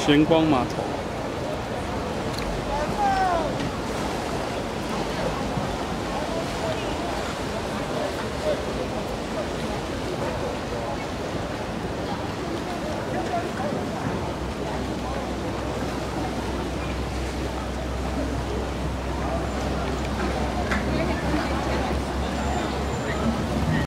玄光码头。